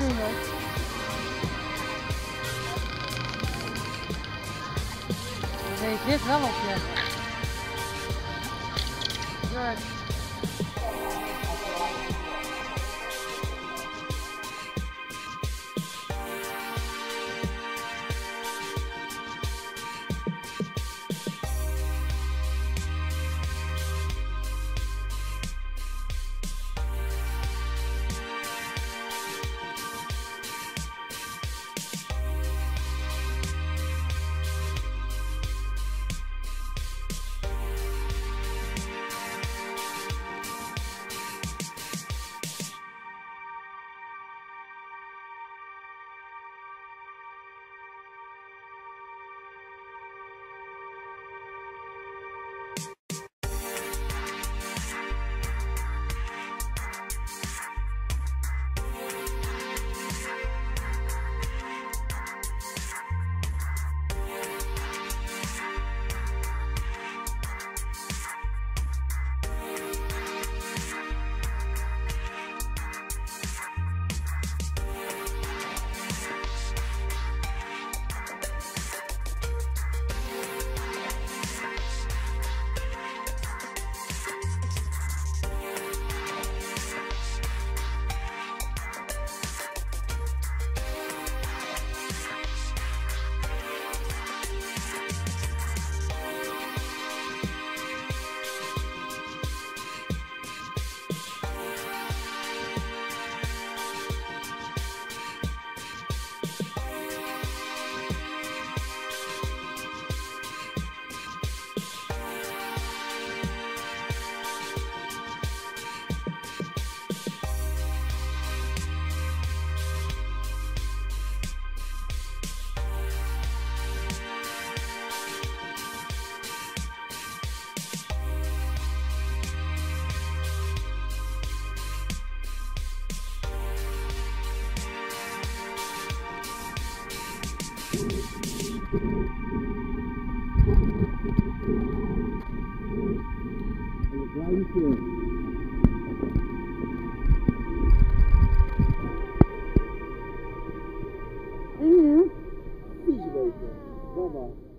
gezien wordt. Dit wel opleggen. George. Uhum. Vamos lá.